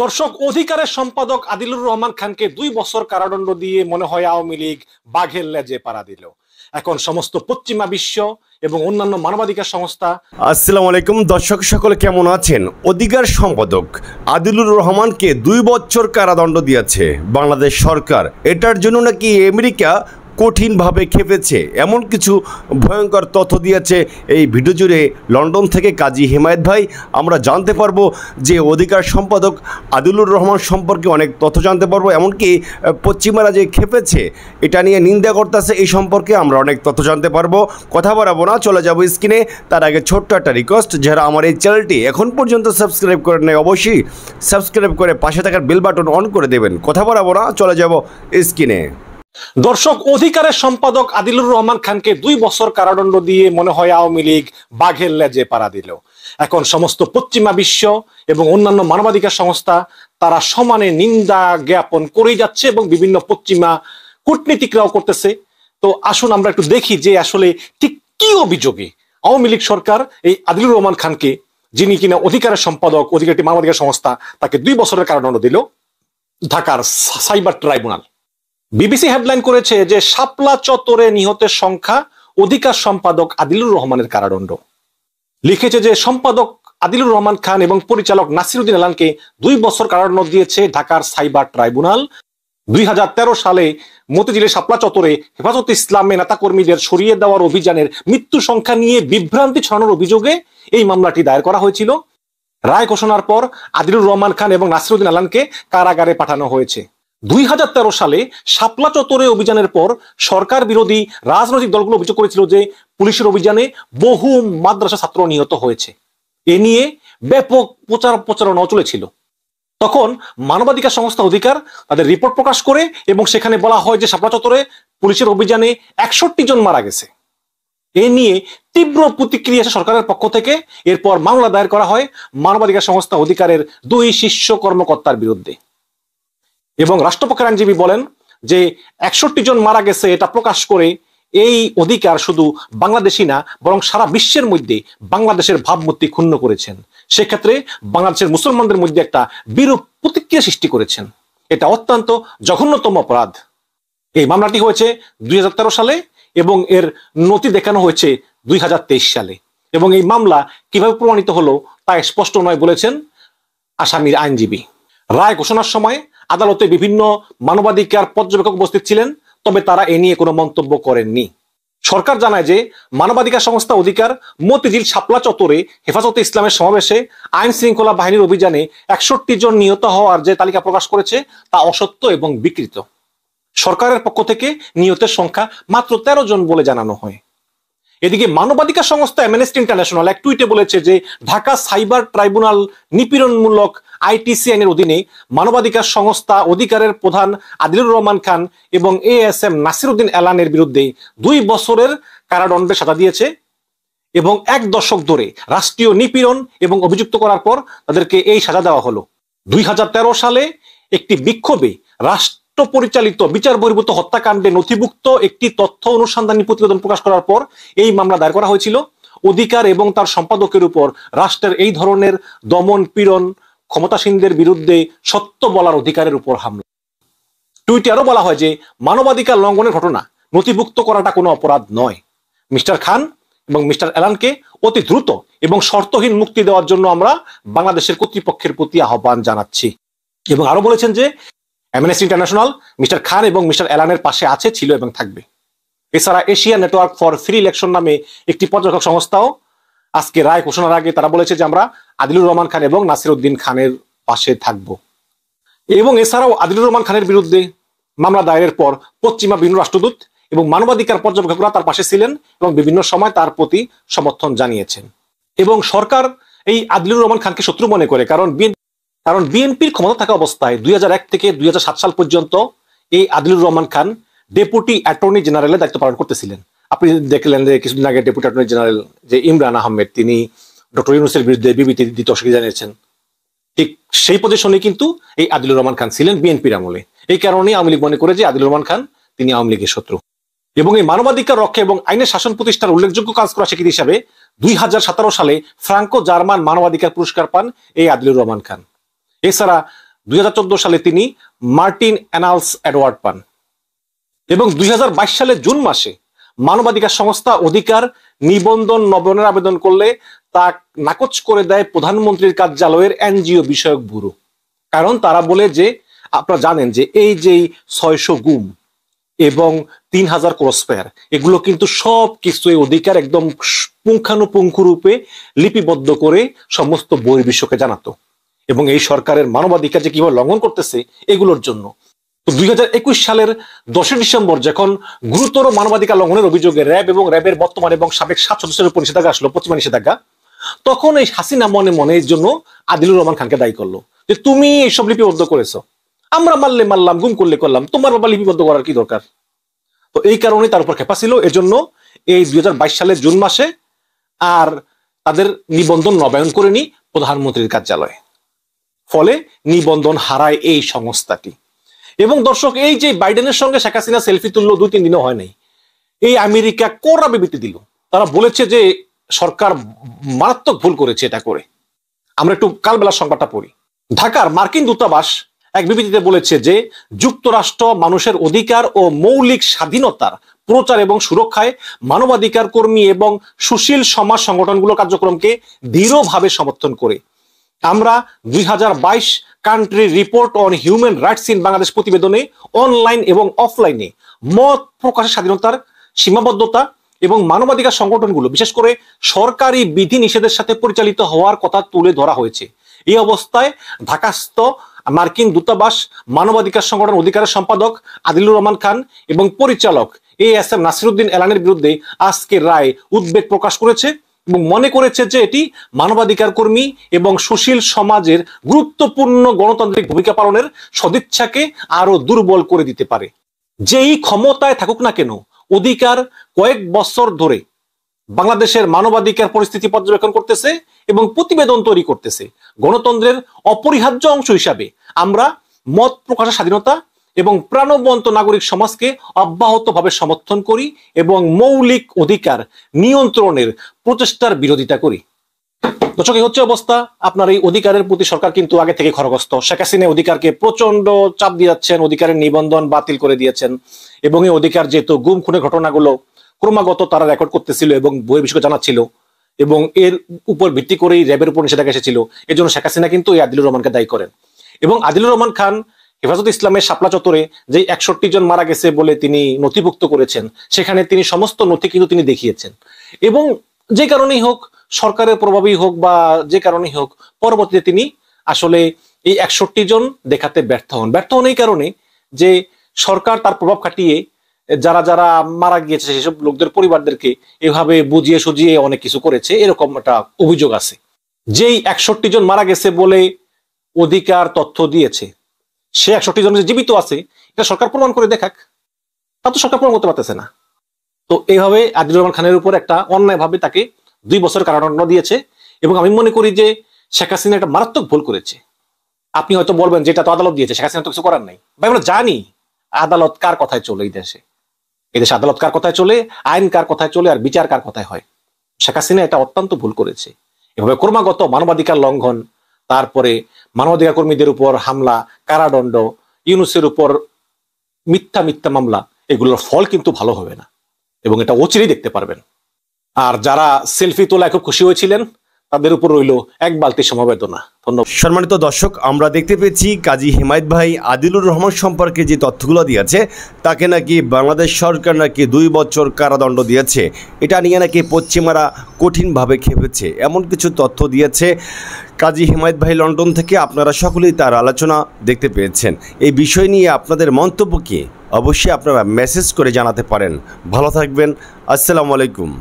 দর্শক, অধিকারের সম্পাদক আদিলুর রহমান খানকে দুই বছর কারাদণ্ড দিয়ে মনে হয় আওয়ামী লীগ বাঘের লেজে পাড়া দিল। এখন সমস্ত পশ্চিমা বিশ্ব এবং অন্যান্য মানবাধিকার সংস্থা আসসালামু আলাইকুম। দর্শক সকলে কেমন আছেন? অধিকার সম্পাদক আদিলুর রহমানকে দুই বছর কারাদণ্ড দিয়েছে বাংলাদেশ সরকার। এটার জন্য নাকি আমেরিকা কঠিনভাবে খেপেছে এমন কিছু ভয়ঙ্কর তথ্য দিয়েছে এই ভিডিও জুড়ে লন্ডন থেকে কাজী হেমায়েত ভাই। আমরা জানতে পারব যে অধিকার সম্পাদক আদিলুর রহমান সম্পর্কে অনেক তথ্য জানতে পারব, এমনকি পশ্চিমারা যে খেপেছে এটা নিয়ে নিন্দা করতেছে, এই সম্পর্কে আমরা অনেক তথ্য জানতে পারব। কথা বাড়াবো না, চলে যাব স্ক্রিনে। তার আগে ছোট্ট একটা রিকোয়েস্ট যারা আমার এই চ্যানেলটি এখন পর্যন্ত সাবস্ক্রাইব করে নেয় অবশ্যই সাবস্ক্রাইব করে পাশে থাকার বেল বাটন অন করে দেবেন। কথা বাড়াবো না, চলে যাব স্ক্রিনে। দর্শক, অধিকারের সম্পাদক আদিলুর রহমান খানকে দুই বছর কারাদণ্ড দিয়ে মনে হয় আওয়ামী লীগ বাঘের লেজে পাড়া দিল। এখন সমস্ত পশ্চিমা বিশ্ব এবং অন্যান্য মানবাধিকার সংস্থা তারা সমানে নিন্দা জ্ঞাপন করেই যাচ্ছে এবং বিভিন্ন পশ্চিমা কূটনীতিকরাও করতেছে। তো আসুন আমরা একটু দেখি যে আসলে ঠিক কি অভিযোগে আওয়ামী লীগ সরকার এই আদিলুর রহমান খানকে, যিনি কিনা অধিকারের সম্পাদক অধিকার একটি মানবাধিকার সংস্থা, তাকে দুই বছরের কারাদণ্ড দিল ঢাকার সাইবার ট্রাইব্যুনাল। বিবিসি হেডলাইন করেছে যে শাপলা চত্বরে নিহতের সংখ্যা অধিকার সম্পাদক আদিলুর রহমানের কারাদণ্ড। লিখেছে যে সম্পাদক আদিলুর রহমান খান এবং পরিচালক নাসিরুদ্দিন আলানকে দুই বছর কারাদণ্ড দিয়েছে ঢাকার সাইবার ট্রাইব্যুনাল। দুই হাজার তেরো সালে মতিঝিলের শাপলা চত্বরে হেফাজত ইসলামে নেতাকর্মীদের সরিয়ে দেওয়ার অভিযানের মৃত্যু সংখ্যা নিয়ে বিভ্রান্তি ছড়ানোর অভিযোগে এই মামলাটি দায়ের করা হয়েছিল। রায় ঘোষণার পর আদিলুর রহমান খান এবং নাসিরুদ্দিন আলানকে কারাগারে পাঠানো হয়েছে। দুই হাজার তেরো সালে শাপলা চত্বরে অভিযানের পর সরকার বিরোধী রাজনৈতিক দলগুলো অভিযোগ করেছিল যে পুলিশের অভিযানে বহু মাদ্রাসা ছাত্র নিহত হয়েছে। এ নিয়ে ব্যাপক প্রচার প্রচারণাও চলেছিল। তখন মানবাধিকার সংস্থা অধিকার তাদের রিপোর্ট প্রকাশ করে এবং সেখানে বলা হয় যে শাপলা চত্বরে পুলিশের অভিযানে একষট্টি জন মারা গেছে। এ নিয়ে তীব্র প্রতিক্রিয়া সরকারের পক্ষ থেকে। এরপর মামলা দায়ের করা হয় মানবাধিকার সংস্থা অধিকারের দুই শীর্ষ কর্মকর্তার বিরুদ্ধে। এবং রাষ্ট্রপক্ষের আইনজীবী বলেন যে একষট্টি জন মারা গেছে এটা প্রকাশ করে এই অধিকার শুধু বাংলাদেশি না, বরং সারা বিশ্বের মধ্যে বাংলাদেশের ভাবমূর্তি ক্ষুণ্ণ করেছেন। সেক্ষেত্রে বাংলাদেশের মুসলমানদের মধ্যে একটা বিরূপ প্রতিক্রিয়া সৃষ্টি করেছেন। এটা অত্যন্ত জঘন্যতম অপরাধ। এই মামলাটি হয়েছে দুই হাজার তেরো সালে এবং এর নথি দেখানো হয়েছে দুই হাজার তেইশ সালে। এবং এই মামলা কীভাবে প্রমাণিত হলো তা স্পষ্ট নয় বলেছেন আসামির আইনজীবী। রায় ঘোষণার সময় আদালতে বিভিন্ন মানবাধিকার পর্যবেক্ষক উপস্থিত ছিলেন, তবে তারা এ নিয়ে কোনো মন্তব্য করেননি। সরকার জানায় যে, মানবাধিকার সংস্থা অধিকার মতিঝিল শাপলা চত্বরে হেফাজতে ইসলামের সমাবেশে আইন শৃঙ্খলা বাহিনীর অভিযানে একষট্টি জন নিহত হওয়ার যে তালিকা প্রকাশ করেছে, তা অসত্য এবং বিকৃত। সরকারের পক্ষ থেকে নিহতের সংখ্যা মাত্র তেরো জন বলে জানানো হয়। এদিকে মানবাধিকার সংস্থা অ্যামনেস্টি ইন্টারন্যাশনাল এক টুইটে বলেছে যে, ঢাকা সাইবার ট্রাইব্যুনাল নিপীড়নমূলক আইটিসি আইনের অধীনে মানবাধিকার সংস্থা অধিকারের প্রধান আদিলুর রহমান খান এবং এ এস এম নাসিরুদ্দিন এলানের বিরুদ্ধে দুই বছরের কারাদণ্ডের সাজা দিয়েছে এবং এক দশক ধরে রাষ্ট্রীয় নিপীড়ন এবং অভিযুক্ত করার পর তাদেরকে এই সাজা দেওয়া হলো। দুই হাজার তেরো সালে একটি বিক্ষোভে রাষ্ট্র পরিচালিত বিচার বহির্ভূত হত্যাকাণ্ডে নথিভুক্ত একটি তথ্য অনুসন্ধানী প্রতিবেদন প্রকাশ করার পর এই মামলা দায়ের করা হয়েছিল। অধিকার এবং তার সম্পাদকের উপর রাষ্ট্রের এই ধরনের দমন পীড়ন ক্ষমতাসীনদের বিরুদ্ধে সত্য বলার অধিকারের উপর হামলা। টুইটে আরও বলা হয় যে, মানবাধিকার লঙ্ঘনের ঘটনা নথিভুক্ত করাটা কোনো অপরাধ নয়। মিস্টার খান এবং মিস্টার অ্যালানকে অতি দ্রুত এবং শর্তহীন মুক্তি দেওয়ার জন্য আমরা বাংলাদেশের কর্তৃপক্ষের প্রতি আহ্বান জানাচ্ছি। এবং আরও বলেছেন যে অ্যামনেস্টি ইন্টারন্যাশনাল মিস্টার খান এবং মিস্টার এলানের পাশে আছে, ছিল এবং থাকবে। এছাড়া Asia network for free election নামে একটি পর্যবেক্ষক সংস্থাও আজকে রায় ঘোষণার আগে তারা বলেছে যে আমরা আদিলুর রহমান খান এবং নাসির উদ্দিন খানের পাশে থাকব। এবং এছাড়াও আদিলুর রহমান খানের বিরুদ্ধে মামলা দায়েরের পর পশ্চিমা বিভিন্ন রাষ্ট্রদূত এবং মানবাধিকার পর্যবেক্ষকরা তার পাশে ছিলেন এবং বিভিন্ন সময় তার প্রতি সমর্থন জানিয়েছেন। এবং সরকার এই আদিলুর রহমান খানকে শত্রু মনে করে, কারণ কারণ বিএনপির ক্ষমতা থাকা অবস্থায় দুই হাজার এক থেকে দুই হাজার সাত সাল পর্যন্ত এই আদিলুর রহমান খান ডেপুটি অ্যাটর্নি জেনারেলের দায়িত্ব পালন করতেছিলেন। আপনি দেখলেন যে কিছুদিন আগে ডেপুটি অ্যাটর্নি জেনারেল যে ইমরান আহমেদ, তিনি ডক্টর ইউনুসের বিরুদ্ধে বিবৃতি দিতে অস্বীকার জানিয়েছেন। ঠিক সেই পজিশনে কিন্তু এই আদিলুর রহমান খান ছিলেন বিএনপির আমলে। এই কারণে আওয়ামী লীগ মনে করে যে আদিলুর রহমান খান তিনি আওয়ামী লীগের শত্রু। এবং এই মানবাধিকার রক্ষা এবং আইনের শাসন প্রতিষ্ঠার উল্লেখযোগ্য কাজ করা স্বীকৃতি হিসাবে দুই হাজার সতেরো সালে ফ্রাঙ্কো জার্মান মানবাধিকার পুরস্কার পান এই আদিলুর রহমান খান। এছাড়া দুই হাজার চোদ্দ সালে তিনি মার্টিন অ্যানালস অ্যাডওয়ার্ড পান এবং দুই সালের জুন মাসে মানবাধিকার সংস্থা অধিকার নিবন্ধন নবনের আবেদন করলে তা নাকচ করে দেয় প্রধানমন্ত্রীর কার্যালয়ের এনজিও বিষয়ক ব্যুরো। কারণ তারা বলে যে, আপনারা জানেন যে এই যে ছয়শো গুম এবং তিন হাজার ক্রসফায়ার, এগুলো কিন্তু সব কিছু অধিকার একদম পুঙ্খানুপুঙ্খ রূপে লিপিবদ্ধ করে সমস্ত বহির্বিশ্বকে জানাতো। এবং এই সরকারের মানবাধিকার যে কীভাবে লঙ্ঘন করতেছে এগুলোর জন্য। তো দুই হাজার একুশ সালের দশই ডিসেম্বর যখন গুরুতর মানবাধিকার লঙ্ঘনের অভিযোগে র্যাব এবং র্যাবের বর্তমান এবং সাবেক সাত সদস্যের উপর নিষেধাজ্ঞা আসলো পশ্চিমা নিষেধাজ্ঞা, তখন এই হাসিনা মনে মনে এর জন্য আদিলুর রহমান খানকে দায়ী করল যে, তুমি এইসব লিপিবদ্ধ করেছ। আমরা মারলে মারলাম, গুম করলে করলাম। তোমার বাবা লিপিবদ্ধ করার কি দরকার? তো এই কারণে তার উপর খেপা ছিল। এজন্য এই দুই হাজার বাইশ সালের জুন মাসে আর তাদের নিবন্ধন নবায়ন করেনি প্রধানমন্ত্রীর কার্যালয়ে। ফলে নিবন্ধন হারায় এই সংস্থাটি। এবং দর্শক, এই যে বাইডেনের সঙ্গে শেখ হাসিনা সেলফি তুললো দুই তিন দিনও হয় নাই। এই আমেরিকা কোরা বিবৃতি দিল। তারা বলেছে যে সরকার মারাত্মক ভুল করেছে এটা করে। আমরা একটু কালবেলার সংবাদটা পড়ি। ঢাকার মার্কিন দূতাবাস এক বিবৃতিতে বলেছে যে যুক্তরাষ্ট্র মানুষের অধিকার ও মৌলিক স্বাধীনতার প্রচার এবং সুরক্ষায় মানবাধিকার কর্মী এবং সুশীল সমাজ সংগঠনগুলোর কার্যক্রমকে দৃঢ়ভাবে সমর্থন করে। আমরা দুই হাজার বাইশ country report on human rights in Bangladesh প্রতিবেদনে অনলাইন এবং অফলাইনে মত প্রকাশের স্বাধীনতার সীমাবদ্ধতা এবং মানবাধিকার সংগঠনগুলো, বিশেষ করে সরকারি বিধি নিষেধের সাথে পরিচালিত হওয়ার কথা তুলে ধরা হয়েছে। এই অবস্থায় ঢাকাস্থ মার্কিন দূতাবাস, মানবাধিকার সংগঠন অধিকারের সম্পাদক আদিলুর রহমান খান এবং পরিচালক এ এস এম নাসিরুদ্দিন এলানের বিরুদ্ধে আজকের রায় উদ্বেগ প্রকাশ করেছে। এবং মনে করেছে যে এটি মানবাধিকার কর্মী এবং সুশীল সমাজের গুরুত্বপূর্ণ গণতান্ত্রিক ভূমিকা পালনের সদিচ্ছাকে আরও দুর্বল করে দিতে পারে। যেই ক্ষমতায় থাকুক না কেন, অধিকার কয়েক বছর ধরে বাংলাদেশের মানবাধিকার পরিস্থিতি পর্যবেক্ষণ করতেছে এবং প্রতিবেদন তৈরি করতেছে। গণতন্ত্রের অপরিহার্য অংশ হিসাবে আমরা মত প্রকাশের স্বাধীনতা এবং প্রাণবন্ত নাগরিক সমাজকে অব্যাহতভাবে সমর্থন করি এবং মৌলিক অধিকার নিয়ন্ত্রণের প্রচেষ্টার বিরোধিতা করি। দর্শক, এই হচ্ছে অবস্থা। আপনার এই অধিকারের প্রতি সরকার কিন্তু আগে থেকে খরগস্ত শেখ হাসিনা অধিকারকে প্রচণ্ড চাপ দিয়েছেন অধিকারের নিবন্ধন বাতিল করে দিয়েছেন এবং এই অধিকার যেহেতু গুম খুনের ঘটনাগুলো ক্রমাগত তারা রেকর্ড করতেছিল এবং বহির্বিশ্বকে জানাচ্ছিল এবং এর উপর ভিত্তি করেই র্যাবের উপর নিষেধাজ্ঞা এসেছিল এই জন্য শেখ হাসিনা কিন্তু এই আদিলুর রহমানকে দায়ী করেন। এবং আদিলুর রহমান খান হেফাজত ইসলামের শাপলা চত্বরে যে একষট্টি জন মারা গেছে বলে তিনি নথিভুক্ত করেছেন, সেখানে তিনি সমস্ত নথি কিন্তু তিনি দেখিয়েছেন। এবং যে কারণেই হোক, সরকারের প্রভাবই হোক বা যে কারণেই হোক, পরবর্তীতে তিনি আসলে এই একষট্টি জন দেখাতে ব্যর্থ হন। ব্যর্থ হন এই কারণে যে সরকার তার প্রভাব খাটিয়ে যারা যারা মারা গিয়েছে, সেসব লোকদের পরিবারদেরকে এভাবে বুঝিয়ে সুজিয়ে অনেক কিছু করেছে, এরকম একটা অভিযোগ আছে। যেই একষট্টি জন মারা গেছে বলে অধিকার তথ্য দিয়েছে সে একষট্টি জন জীবিত আছে, এটা সরকার প্রমাণ করে দেখাক। তা তো সরকার প্রমাণ করতে পারতেছে না। তো এইভাবে আদিলুর রহমান খানের উপর একটা অন্যায়ভাবে তাকে দুই বছর কারাদণ্ড দিয়েছে এবং আমি মনে করি যে শেখ হাসিনা একটা মারাত্মক ভুল করেছে। আপনি হয়তো বলবেন যেটা তো আদালত দিয়েছে, শেখ হাসিনা তো কিছু করার নাই। ভাই, আমরা জানি আদালত কার কথায় চলে এই দেশে। এই দেশে আদালত কার কথায় চলে, আইন কার কথায় চলে, আর বিচার কার কথায় হয়। শেখ হাসিনা এটা অত্যন্ত ভুল করেছে। এভাবে ক্রমাগত মানবাধিকার লঙ্ঘন তারপরে মানবাধিকার কর্মীদের উপর হামলা, কারাদণ্ড, ইউনুসের উপর মিথ্যা মিথ্যা মামলা, এগুলোর ফল কিন্তু ভালো হবে না। এবং এটা অচিরেই দেখতে পারবেন। আর যারা সেলফি তোলায় খুব খুশি হয়েছিলেন তাদের উপর রইল এক বালতি সমবেদনা। ধন্যবাদ। সম্মানিত দর্শক, আমরা দেখতে পেয়েছি কাজী হিমায়ত ভাই আদিলুর রহমান সম্পর্কে যে তথ্যগুলো দিয়েছে, তাকে নাকি বাংলাদেশ সরকার নাকি দুই বছর কারাদণ্ড দিয়েছে। এটা নিয়ে নাকি পশ্চিমারা কঠিনভাবে খেপেছে। এমন কিছু তথ্য দিয়েছে কাজী হিমায়ত ভাই লন্ডন থেকে। আপনারা সকলেই তার আলোচনা দেখতে পেয়েছেন। এই বিষয় নিয়ে আপনাদের মন্তব্য কি? অবশ্যই আপনারা মেসেজ করে জানাতে পারেন। ভালো থাকবেন। আসসালামু আলাইকুম।